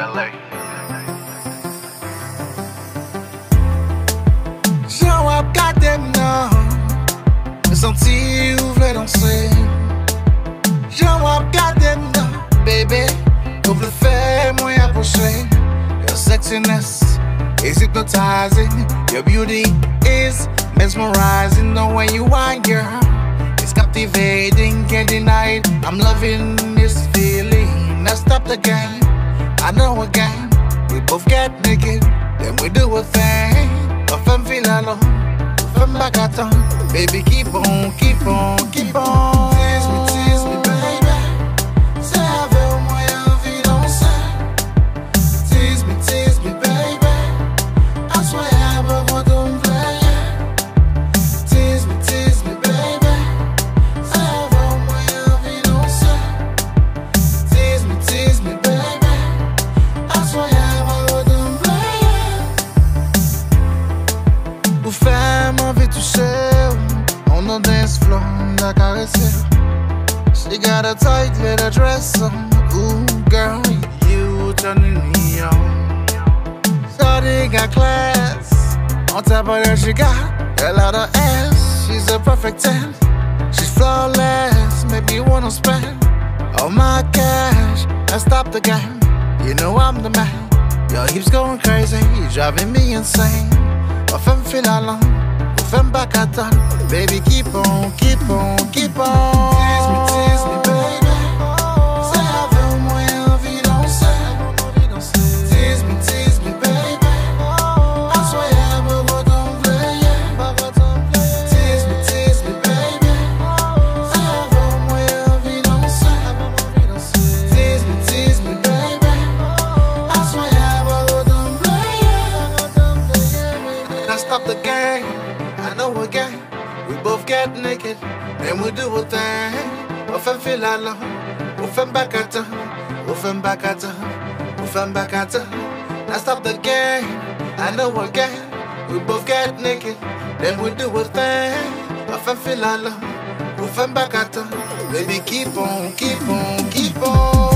LA. Up, goddamn no. Me senti ou vle danser. Show up, goddamn no. Baby, ou vle fè mwen approcher. Your sexiness is hypnotizing. Your beauty is mesmerizing. The way you whine, girl, is captivating. Can't deny it. I'm loving I know again. We both get naked, then we do a thing. But femme feel alone, femme back at home. Baby, keep on, keep on, keep envie de toucher. On a dance floor, la caresser. She got a tight little dress on. Ooh girl, you turning me on. Shawty got class. On top of that she got a lot of ass. She's a perfect 10 She's flawless, make me wanna spend All my cash, and stop the game. You know I'm the man. Your hips going crazy, driving me insane. Ma femme feel alone, ma back Baby keep on, keep on, keep on Know again. We both get naked, and we do a thing. Fait feel alone, on fait back at her. Fait back at her, fait back at her. Now stop the game, I know again. We both get naked, then we do a thing. Fait feel alone, on fait back at her. Baby keep on, keep on, keep on